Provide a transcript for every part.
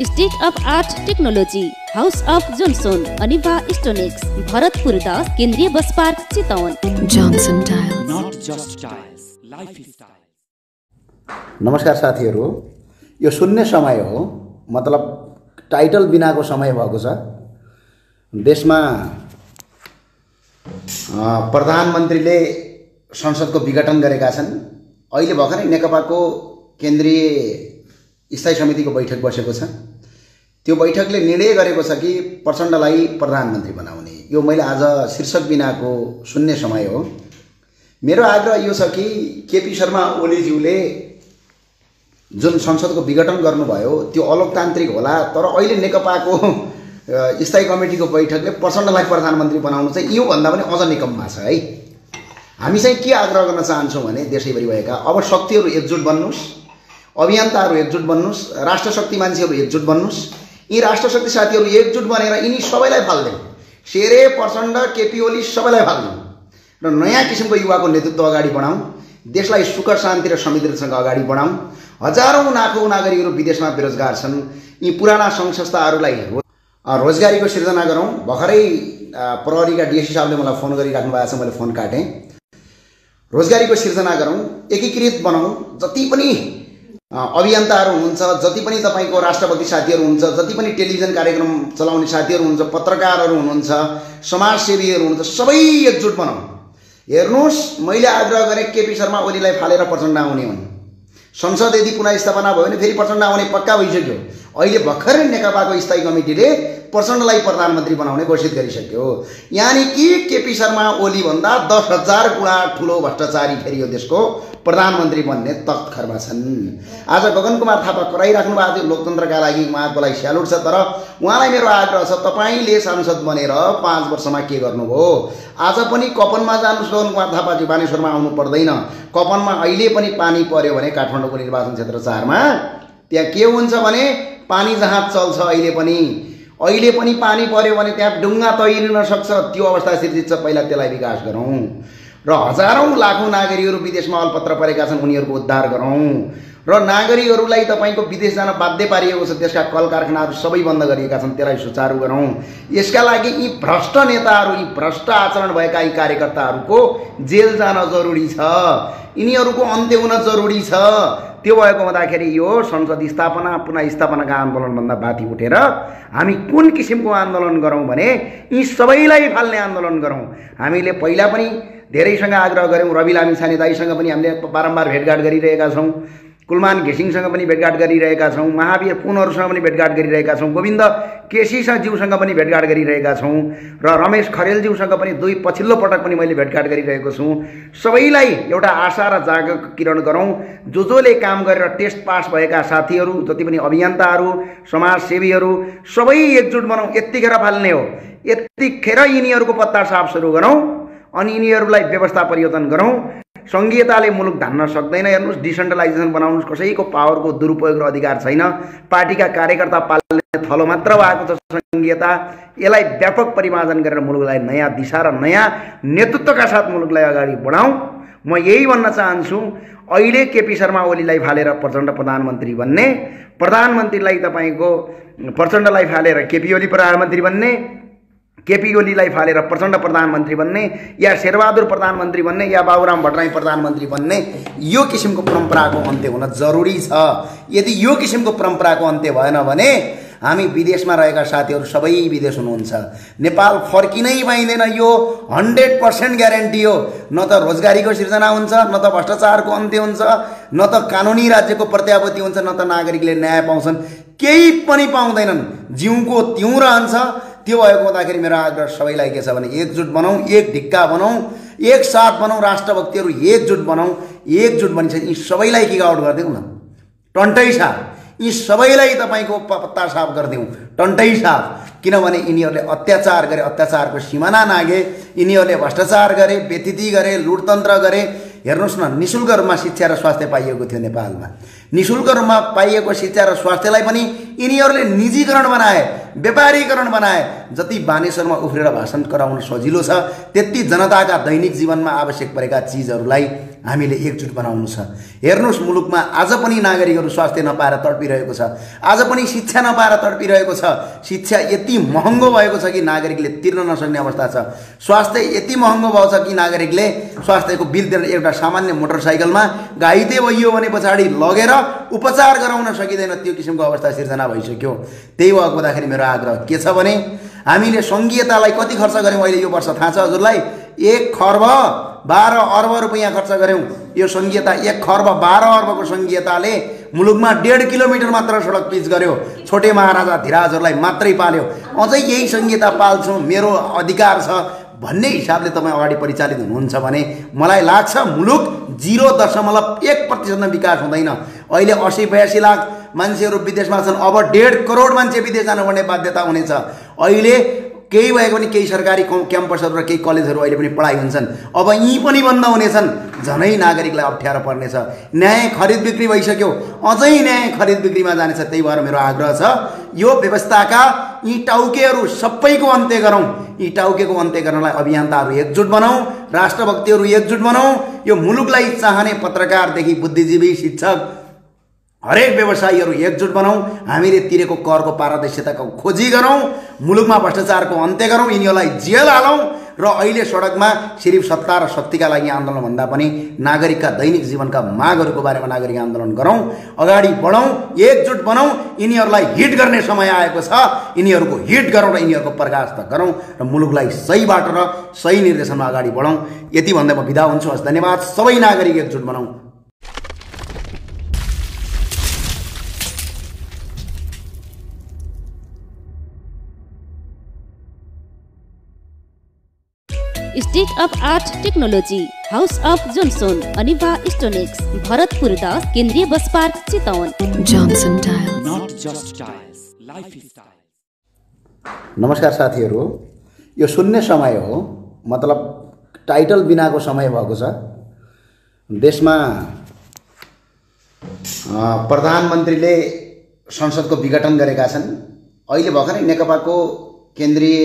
State of art technology house of Johnson अनिभा स्टोनिक्स भरतपुर दस केन्द्रीय bus park Chitwan Johnson Dial. not just tiles, lifestyle. नमस्कार साथीहरू यो शून्य समय हो मतलब टाइटल बिनाको समय भएको छ देशमा प्रधानमन्त्रीले संसदको विघटन गरेका छन् अहिले भर्खरै नेकपाको केन्द्रीय स्थायी समितिको बैठक बसेको छ त्यो बैठकले निर्णय गरेको छ कि प्रचण्डलाई प्रधानमन्त्री बनाउने? यो मैले आज शीर्षक बिनाको शून्य समय हो। मेरो आग्रह यो छ कि केपी शर्मा ओलीज्यूले जुन संसदको विघटन गर्नुभयो त्यो अलोकतान्त्रिक होला तर अहिले नेकपाको स्थायी कमिटीको बैठकले प्रचण्डलाई प्रधानमन्त्री बनाउनु चाहिँ योभन्दा पनि अझ निकममा छ है। हामी चाहिँ के आग्रह गर्न चाहन्छौँ भने देशैभरि भएका अब शक्तिहरू एकजुट बन्नुहोस् अभियन्ताहरू एकजुट बन्नुहोस् राष्ट्रशक्ति मान्छेहरू एकजुट बन्नुहोस् यी राष्ट्रशक्ति साथीहरू एकजुट बनेर यिनी सबैलाई फाल्देऊ सेरे प्रचण्ड केपी ओली सबैलाई फाल्देऊ र नयाँ किसिमको युवाको नेतृत्व अगाडि बढाउँ। देशलाई सुख शान्ति र समृद्धिसँग अगाडि बढाउँ। हजारौँ लाखौँ नागरिकहरू विदेशमा बेरोजगार छन्। यी पुराना सङ्घ संस्थाहरूलाई रोजगारीको सिर्जना गरौँ। भर्खरै प्रहरीका डिएससी साहबले मलाई फोन गरिराख्नु भएको छ मैले फोन काटेँ। रोजगारीको सिर्जना गरौँ। एकीकृत बनाउँ। जति पनि अभियन्ताहरू हुनुहुन्छ जति पनि तपाईँको राष्ट्रपति साथीहरू हुनुहुन्छ जति पनि टेलिभिजन कार्यक्रम चलाउने साथीहरू हुनुहुन्छ पत्रकारहरू हुनुहुन्छ समाजसेवीहरू हुनुहुन्छ सबै एकजुट बनाउँ हेर्नुहोस् मैले आग्रह गरेँ केपी शर्मा ओलीलाई फालेर प्रचण्ड आउने हुन्। संसद यदि पुनः स्थापना भयो भने फेरि प्रचण्ड आउने पक्का भइसक्यो। अहिले भर्खरै नेकपाको स्थायी कमिटीले प्रचण्डलाई प्रधानमन्त्री बनाउने घोषित गरिसक्यो। यानि कि केपी शर्मा ओलीभन्दा दस हजार गुणा ठुलो भ्रष्टाचारी फेरि यो देशको प्रधानमन्त्री बन्ने तख्तखरमा छन्। आज गगन कुमार थापा कराइराख्नु भएको थियो लोकतन्त्रका लागि उहाँको लागि स्यालुट छ तर उहाँलाई मेरो आग्रह छ तपाईँले सांसद बनेर पाँच वर्षमा के गर्नुभयो? आज पनि कपनमा जानुहोस् गगन कुमार थापाजी बानेश्वरमा आउनु पर्दैन। कपनमा अहिले पनि पानी पर्यो भने काठमाडौँको निर्वाचन क्षेत्र चारमा त्यहाँ के हुन्छ भने पानी जहाज चल्छ अहिले पनि। अहिले पनि पानी पर्यो भने त्यहाँ डुङ्गा तैरिन सक्छ। त्यो अवस्था सिर्जित छ पहिला त्यसलाई विकास गरौँ। र हजारौँ लाखौँ नागरिकहरू विदेशमा अल्पत्र परेका छन् उनीहरूको उद्धार गरौँ। र नागरिकहरूलाई तपाईँको विदेश जान बाध्य पारिएको छ त्यसका कल कारखानाहरू सबै बन्द गरिएका छन् त्यसलाई सुचारू गरौँ। यसका लागि यी भ्रष्ट नेताहरू यी भ्रष्ट आचरण भएका यी कार्यकर्ताहरूको जेल जान जरुरी छ। यिनीहरूको अन्त्य हुन जरुरी छ। त्यो भएको हुँदाखेरि यो संसद स्थापना पुनः स्थापनाका आन्दोलनभन्दा बाथी उठेर हामी कुन किसिमको आन्दोलन गरौँ भने यी सबैलाई फाल्ने आन्दोलन गरौँ। हामीले पहिला पनि धेरैसँग आग्रह गऱ्यौँ रवि लामिछाने दाईसँग पनि हामीले बारम्बार भेटघाट गरिरहेका छौँ। कुलमान घिसिङसँग पनि भेटघाट गरिरहेका छौँ महावीर पुनहरूसँग पनि भेटघाट गरिरहेका छौँ गोविन्द केसीसँग ज्यूसँग पनि भेटघाट गरिरहेका छौँ र रमेश खरेलज्यूसँग पनि दुई पछिल्लो पटक पनि मैले भेटघाट गरिरहेको छु। सबैलाई एउटा आशा र जागको किरण गरौँ। जो जसले काम गरेर टेस्ट पास भएका साथीहरू जति पनि अभियन्ताहरू समाजसेवीहरू सबै एकजुट बनाउँ यत्तिखेर फाल्ने हो। यत्तिखेर यिनीहरूको पत्ता साफ सुरु गरौँ अनि यिनीहरूलाई व्यवस्था परिवर्तन गरौँ। सङ्घीयताले मुलुक धान्न सक्दैन। हेर्नुहोस् डिसेन्ट्रलाइजेसन बनाउनुहोस् कसैको पावरको दुरुपयोग र अधिकार छैन। पार्टीका कार्यकर्ता पाल्ने थलो मात्र भएको छ सङ्घीयता यसलाई व्यापक परिमार्जन गरेर मुलुकलाई नयाँ दिशा र नयाँ नेतृत्वका साथ मुलुकलाई अगाडि बढाउँ। म यही भन्न चाहन्छु अहिले केपी शर्मा ओलीलाई फालेर प्रचण्ड प्रधानमन्त्री बन्ने प्रधानमन्त्रीलाई तपाईँको प्रचण्डलाई फालेर केपी ओली प्रधानमन्त्री बन्ने केपी ओलीलाई फालेर प्रचण्ड प्रधानमन्त्री बन्ने या शेरबहादुर प्रधानमन्त्री बन्ने या बाबुराम भट्टराई प्रधानमन्त्री बन्ने यो किसिमको परम्पराको अन्त्य हुन जरुरी छ। यदि यो किसिमको परम्पराको अन्त्य भएन भने हामी विदेशमा रहेका साथीहरू सबै विदेश हुनुहुन्छ। नेपाल फर्किनै पाइँदैन यो। हन्ड्रेड पर्सेन्ट ग्यारेन्टी हो। न त रोजगारीको सिर्जना हुन्छ न त भ्रष्टाचारको अन्त्य हुन्छ न त कानुनी राज्यको प्रत्याभूति हुन्छ न त नागरिकले न्याय पाउँछन्। केही पनि पाउँदैनन्। जिउको तिउँ रहन्छ त्यो भएको हुँदाखेरि मेरो आग्रह सबैलाई के छ भने एकजुट बनाउँ एक ढिक्का बनाउँ एक साथ बनाउँ राष्ट्रभक्तिहरू एकजुट बनाउँ एकजुट बनिन्छ यी सबैलाई किक आउट गरिदिउँ न। टन्टै साफ। यी सबैलाई तपाईँको पत्ता साफ गरिदिउँ। टन्टै साफ। किनभने यिनीहरूले अत्याचार गरे अत्याचारको सिमाना नागे। यिनीहरूले भ्रष्टाचार गरे व्यतिथि गरे लुटतन्त्र गरे। हेर्नुहोस् न निशुल्क रूपमा शिक्षा र स्वास्थ्य पाइएको थियो नेपालमा। निशुल्क रूपमा पाइएको शिक्षा र स्वास्थ्यलाई पनि यिनीहरूले निजीकरण बनाए। व्यापारीकरण बनाए। जति बानेश्वरमा उफ्रेर भाषण गराउन सजिलो छ त्यति जनताका दैनिक जीवनमा आवश्यक परेका चिजहरूलाई हामीले एकजुट बनाउनु छ। हेर्नुहोस् मुलुकमा आज पनि नागरिकहरू स्वास्थ्य नपाएर तडपिरहेको छ। आज पनि शिक्षा नपाएर तडपिरहेको छ। शिक्षा यति महँगो भएको छ कि नागरिकले तिर्न नसक्ने अवस्था छ। स्वास्थ्य यति महँगो भएको छ कि नागरिकले स्वास्थ्यको बिल दिएर एउटा सामान्य मोटरसाइकलमा घाइते भइयो भने पछाडि लगेर उपचार गराउन सकिँदैन त्यो किसिमको अवस्था सिर्जना भइसक्यो। त्यही भएको हुँदाखेरि मेरो आग्रह के छ भने हामीले सङ्घीयतालाई कति खर्च गऱ्यौँ अहिले यो वर्ष? थाहा छ हजुरलाई? एक खर्ब बाह्र अर्ब रुपियाँ खर्च गऱ्यौँ। यो सङ्घीयता एक खर्ब बाह्र अर्बको सङ्घीयताले मुलुकमा डेढ किलोमिटर मात्र सडक पिच गर्यो छोटे महाराजा धिराजहरूलाई मात्रै पाल्यो। अझै यही सङ्घीयता पाल्छौँ मेरो अधिकार छ। भन्ने हिसाबले तपाईँ अगाडि परिचालित हुनुहुन्छ भने मलाई लाग्छ मुलुक जिरो दशमलव एक प्रतिशतमा विकास हुँदैन। अहिले असी बयासी लाख मान्छेहरू विदेशमा छन्। अब डेढ करोड मान्छे विदेश जानुपर्ने बाध्यता हुनेछ। अहिले केही भएको पनि केही सरकारी क्याम्पसहरू र केही कलेजहरू अहिले पनि पढाइ हुन्छन्। अब यहीँ पनि बन्द हुनेछन्। झनै नागरिकलाई अप्ठ्यारो पर्नेछ। न्याय खरिद बिक्री भइसक्यो। अझै न्याय खरिद बिक्रीमा जानेछ। त्यही भएर मेरो आग्रह छ। यो व्यवस्थाका यी टाउकेहरू सबैको अन्त्य गरौँ। यी टाउकेको अन्त्य गर्नलाई अभियन्ताहरू एकजुट बनाऊ राष्ट्रभक्तिहरू एकजुट बनाऊ यो मुलुकलाई चाहने पत्रकारदेखि बुद्धिजीवी शिक्षक हरेक व्यवसायीहरू एकजुट बनाऊ हामीले तिरेको करको पारदर्शिताको खोजी गरौँ। मुलुकमा भ्रष्टाचारको अन्त्य गरौँ। यिनीहरूलाई जेल हालौँ। र अहिले सडकमा सिर्फ सत्ता र शक्तिका लागि आन्दोलन भन्दा पनि नागरिकका दैनिक जीवनका मागहरूको बारेमा नागरिक आन्दोलन गरौँ अगाडि बढौँ एकजुट बनाऊ यिनीहरूलाई हिट गर्ने समय आएको छ यिनीहरूको हिट गरौँ र यिनीहरूको प्रकाश गरौँ र मुलुकलाई सही बाटो र सही निर्देशनमा अगाडि बढौँ। यति भन्दै म बिदा हुन्छु। हस् धन्यवाद। सबै नागरिक एकजुट बनाऊ state of art technology house of Johnson अनिभा स्टोनिक्स भरतपुर दस केन्द्रीय bus park Chitwan. Johnson Tiles. Not just tiles, lifestyle. नमस्कार साथीहरू। यो शून्य समय हो मतलब टाइटल बिनाको समय भएको छ। देशमा प्रधानमन्त्रीले संसदको विघटन गरेका छन्। अहिले भर्खरै नेकपाको केन्द्रीय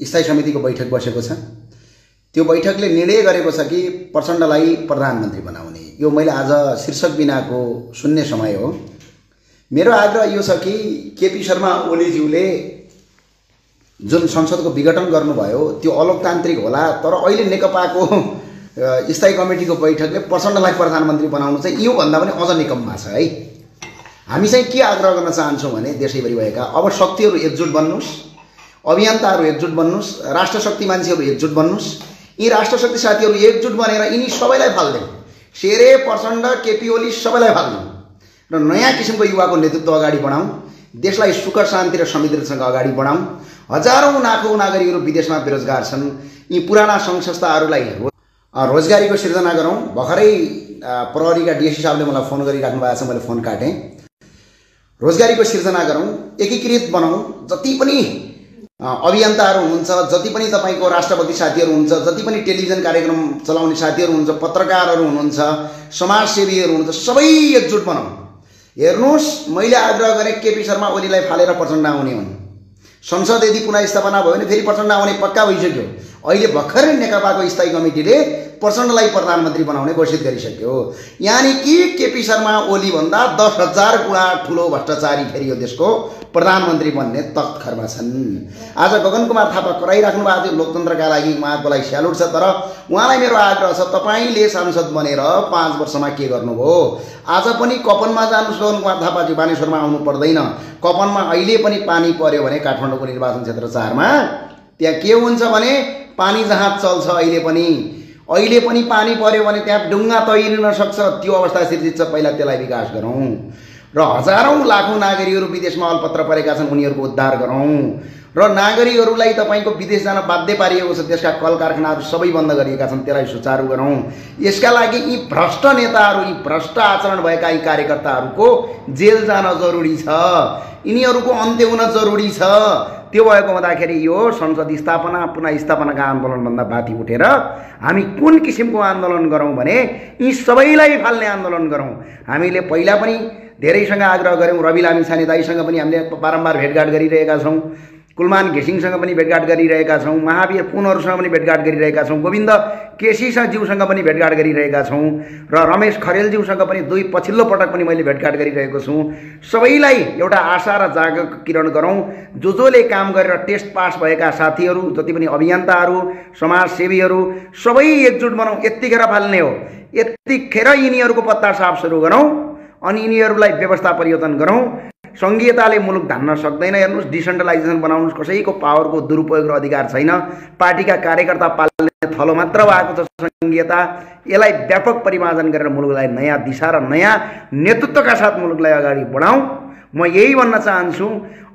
स्थायी समितिको बैठक बसेको छ। त्यो बैठकले निर्णय गरेको छ कि प्रचण्डलाई प्रधानमन्त्री बनाउने? यो मैले आज शीर्षक बिनाको शून्य समय हो। मेरो आग्रह यो छ कि केपी शर्मा ओलीज्यूले जुन संसदको विघटन गर्नुभयो त्यो अलोकतान्त्रिक होला तर अहिले नेकपाको स्थायी कमिटीको बैठकले प्रचण्डलाई प्रधानमन्त्री बनाउनु चाहिँ योभन्दा पनि अझ निकममा छ है। हामी चाहिँ के आग्रह गर्न चाहन्छौँ भने देशैभरि भएका अब शक्तिहरू एकजुट बन्नुहोस् अभियन्ताहरू एकजुट बन्नुहोस् राष्ट्रशक्ति मान्छेहरू एकजुट बन्नुहोस् यी राष्ट्रशक्ति साथीहरू एकजुट बनेर यिनी सबैलाई फाल्देऊ सेरे प्रचण्ड केपी ओली सबैलाई फाल्देऊ र नयाँ किसिमको युवाको नेतृत्व अगाडि बढाउँ देशलाई सुख शान्ति र समृद्धिसँग अगाडि बढाउँ हजारौँ लाखौँ नागरिकहरू विदेशमा बेरोजगार छन् यी पुराना सङ्घ संस्थाहरूलाई रोजगारीको सिर्जना गरौँ भर्खरै प्रहरीका डिएससी साहबले मलाई फोन गरिराख्नु भएको छ मैले फोन काटेँ रोजगारीको सिर्जना गरौँ एकीकृत बनाउँ जति पनि अभियन्ताहरू हुनुहुन्छ जति पनि तपाईँको राष्ट्रपति साथीहरू हुन्छ जति पनि टेलिभिजन कार्यक्रम चलाउने साथीहरू हुनुहुन्छ पत्रकारहरू हुनुहुन्छ समाजसेवीहरू हुनुहुन्छ सबै एकजुट बनाउँ हेर्नुहोस् मैले आग्रह गरेँ केपी शर्मा ओलीलाई फालेर प्रचण्ड आउने हुन्। संसद यदि पुनः स्थापना भयो भने फेरि प्रचण्ड आउने पक्का भइसक्यो। अहिले भर्खरै नेकपाको स्थायी कमिटीले प्रचण्डलाई प्रधानमन्त्री बनाउने घोषित गरिसक्यो। यानि कि केपी शर्मा ओली भन्दा दस हजार गुणा ठुलो भ्रष्टाचारी फेरि यो देशको प्रधानमन्त्री बन्ने तत्खरमा छन्। आज गगन कुमार थापा कराइराख्नु भएको थियो लोकतन्त्रका लागि उहाँको लागि स्यालुट छ। तर उहाँलाई मेरो आग्रह छ तपाईँले सांसद बनेर पाँच वर्षमा के गर्नुभयो? आज पनि कपनमा जानुहोस् गगन कुमार थापाजी बानेश्वरमा आउनु पर्दैन। कपनमा अहिले पनि पानी पर्यो भने काठमाडौँको निर्वाचन क्षेत्र चारमा त्यहाँ के हुन्छ भने पानी जहाज चल्छ अहिले पनि। अहिले पनि पानी पर्यो भने त्यहाँ डुङ्गा तैरिन सक्छ त्यो अवस्था सिर्जित छ पहिला त्यसलाई विकास गरौँ। र हजारौँ लाखौँ नागरिकहरू विदेशमा अलपत्र परेका छन् उनीहरूको उद्धार गरौँ। र नागरिकहरूलाई तपाईँको विदेश जान बाध्य पारिएको छ त्यसका कल कारखानाहरू सबै बन्द गरिएका छन् त्यसलाई सुचारू गरौँ। यसका लागि यी भ्रष्ट नेताहरू यी भ्रष्ट आचरण भएका यी कार्यकर्ताहरूको जेल जान जरुरी छ। यिनीहरूको अन्त्य हुन जरुरी छ। त्यो भएको हुँदाखेरि यो संसद स्थापना पुनः स्थापनाका आन्दोलनभन्दा बाथी उठेर हामी कुन किसिमको आन्दोलन गरौँ भने यी सबैलाई फाल्ने आन्दोलन गरौँ। हामीले पहिला पनि धेरैसँग आग्रह गऱ्यौँ रवि लामी छाने दाईसँग पनि हामीले बारम्बार भेटघाट गरिरहेका छौँ। कुलमान घिसिङसँग पनि भेटघाट गरिरहेका छौँ महावीर पुनहरूसँग पनि भेटघाट गरिरहेका छौँ गोविन्द केसीज्यूसँग पनि भेटघाट गरिरहेका छौँ र रमेश खरेलज्यूसँग पनि दुई पछिल्लो पटक पनि मैले भेटघाट गरिरहेको छु। सबैलाई एउटा आशा र जागरको किरण गरौँ। जो जसले काम गरेर टेस्ट पास भएका साथीहरू जति पनि अभियन्ताहरू समाजसेवीहरू सबै एकजुट बनाउँ यत्तिखेर फाल्ने हो। यतिखेर यिनीहरूको पत्ता साफ सुरु गरौँ अनि यिनीहरूलाई व्यवस्था परिवर्तन गरौँ। सङ्घीयताले मुलुक धान्न सक्दैन हेर्नुहोस् डिसेन्ट्रलाइजेसन बनाउनुहोस् कसैको पावरको दुरुपयोग र अधिकार छैन। पार्टीका कार्यकर्ता पाल्ने थलो मात्र भएको छ सङ्घीयता यसलाई व्यापक परिमार्जन गरेर मुलुकलाई नयाँ दिशा र नयाँ नेतृत्वका साथ मुलुकलाई अगाडि बढाउँ। म यही भन्न चाहन्छु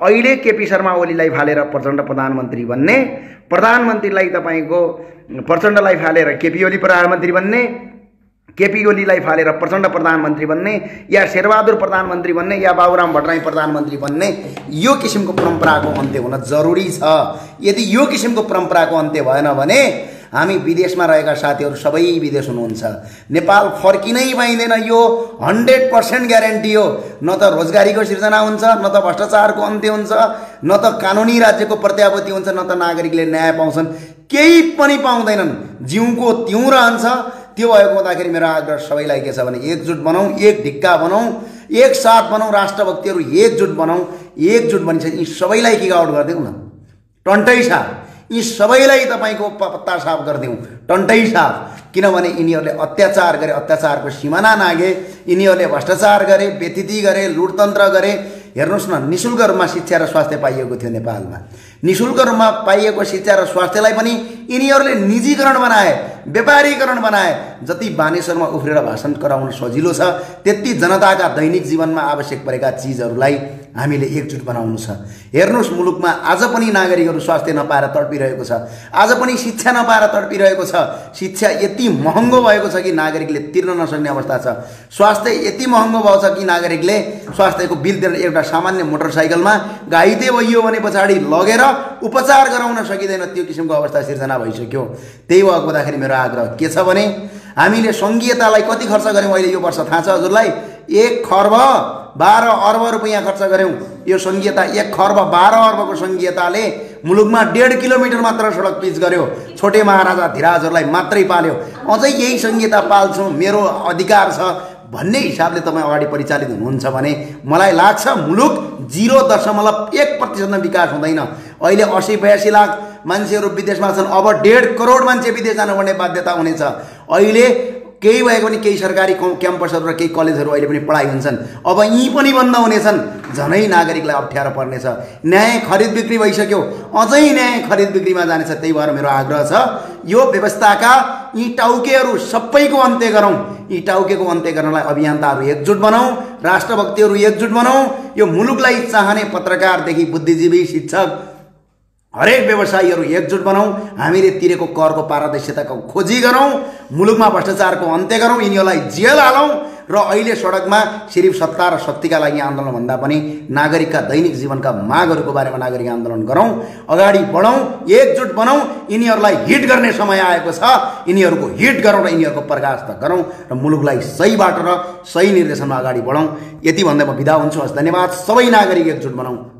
अहिले केपी शर्मा ओलीलाई फालेर प्रचण्ड प्रधानमन्त्री बन्ने प्रधानमन्त्रीलाई तपाईँको प्रचण्डलाई फालेर केपी ओली प्रधानमन्त्री बन्ने केपी ओलीलाई फालेर प्रचण्ड प्रधानमन्त्री बन्ने या शेरबहादुर प्रधानमन्त्री बन्ने या बाबुराम भट्टराई प्रधानमन्त्री बन्ने यो किसिमको परम्पराको अन्त्य हुन जरुरी छ। यदि यो किसिमको परम्पराको अन्त्य भएन भने हामी विदेशमा रहेका साथीहरू सबै विदेश हुनुहुन्छ। नेपाल फर्किनै पाइँदैन यो। हन्ड्रेड पर्सेन्ट ग्यारेन्टी हो। न त रोजगारीको सिर्जना हुन्छ न त भ्रष्टाचारको अन्त्य हुन्छ न त कानुनी राज्यको प्रत्याभूति हुन्छ न त नागरिकले न्याय पाउँछन्। केही पनि पाउँदैनन्। जिउको तिउँ रहन्छ। त्यो भएको हुँदाखेरि मेरो आग्रह सबैलाई के छ भने एकजुट बनाउँ एक ढिक्का बनाउँ एक साथ बनाउँ राष्ट्रभक्तिहरू एकजुट बनाउँ एकजुट बनिसके यी सबैलाई किक आउट गरिदिउँ न। टन्टै साफ। यी सबैलाई तपाईँको पत्ता साफ गरिदिउँ। टन्टै साफ। किनभने यिनीहरूले अत्याचार गरे अत्याचारको सिमाना नागे। यिनीहरूले भ्रष्टाचार गरे व्यतिथि गरे लुटतन्त्र गरे। हेर्नुहोस् न नि शुल्क रूपमा शिक्षा र स्वास्थ्य पाइएको थियो नेपालमा। नि शुल्क रूपमा पाइएको शिक्षा र स्वास्थ्यलाई पनि यिनीहरूले निजीकरण बनाए व्यापारीकरण बनाए। जति बानेश्वरमा उफ्रेर भाषण गराउन सजिलो छ त्यति जनताका दैनिक जीवनमा आवश्यक परेका चिजहरूलाई हामीले एकजुट बनाउनु छ। हेर्नुहोस् मुलुकमा आज पनि नागरिकहरू स्वास्थ्य नपाएर तडपिरहेको छ। आज पनि शिक्षा नपाएर तडपिरहेको छ। शिक्षा यति महँगो भएको छ कि नागरिकले तिर्न नसक्ने अवस्था छ। स्वास्थ्य यति महँगो भएको छ कि नागरिकले स्वास्थ्यको बिल दिएर एउटा सामान्य मोटरसाइकलमा घाइते भइयो भने पछाडि लगेर उपचार गराउन सकिँदैन त्यो किसिमको अवस्था सिर्जना भइसक्यो। त्यही भएको हुँदाखेरि मेरो आग्रह के छ भने हामीले सङ्घीयतालाई कति खर्च गऱ्यौँ अहिले यो वर्ष? थाहा छ हजुरलाई? एक खर्ब बाह्र अर्ब रुपियाँ खर्च गऱ्यौँ। यो सङ्घीयता एक खर्ब बाह्र अर्बको सङ्घीयताले मुलुकमा डेढ किलोमिटर मात्र सडक पिच गर्यो छोटे महाराजा धिराजहरूलाई मात्रै पाल्यो। अझै यही सङ्घीयता पाल्छौँ मेरो अधिकार छ। भन्ने हिसाबले तपाईँ अगाडि परिचालित हुनुहुन्छ भने मलाई लाग्छ मुलुक जिरो दशमलव एक प्रतिशतमा विकास हुँदैन। अहिले असी बयासी लाख मान्छेहरू विदेशमा छन्। अब डेढ करोड मान्छे विदेश जानुपर्ने बाध्यता हुनेछ। अहिले केही भएको पनि केही सरकारी क्याम्पसहरू र केही कलेजहरू अहिले पनि पढाइ हुन्छन्। अब यहीँ पनि बन्द हुनेछन्। झनै नागरिकलाई अप्ठ्यारो पर्नेछ। न्याय खरिद बिक्री भइसक्यो। अझै न्याय खरिद बिक्रीमा जानेछ। त्यही भएर मेरो आग्रह छ। यो व्यवस्थाका यी टाउकेहरू सबैको अन्त्य गरौँ। यी टाउकेको अन्त्य गर्नलाई अभियन्ताहरू एकजुट बनाऊ राष्ट्रभक्तिहरू एकजुट बनाऊ। यो मुलुकलाई चाहने पत्रकारदेखि बुद्धिजीवी शिक्षक हरेक व्यवसायीहरू एकजुट बनाउँ हामीले तिरेको करको पारदर्शिताको खोजी गरौँ। मुलुकमा भ्रष्टाचारको अन्त्य गरौँ। यिनीहरूलाई जेल हालौँ। र अहिले सडकमा सिर्फ सत्ता र शक्तिका लागि आन्दोलनभन्दा पनि नागरिकका दैनिक जीवनका मागहरूको बारेमा नागरिक आन्दोलन गरौँ अगाडि बढौँ एकजुट बनाउँ यिनीहरूलाई हिट गर्ने समय आएको छ यिनीहरूको हिट गरौँ र यिनीहरूको प्रकाश गरौँ र मुलुकलाई सही बाटो र सही निर्देशनमा अगाडि बढौँ। यति भन्दै म बिदा हुन्छु। हस् धन्यवाद। सबै नागरिक एकजुट बनाउँ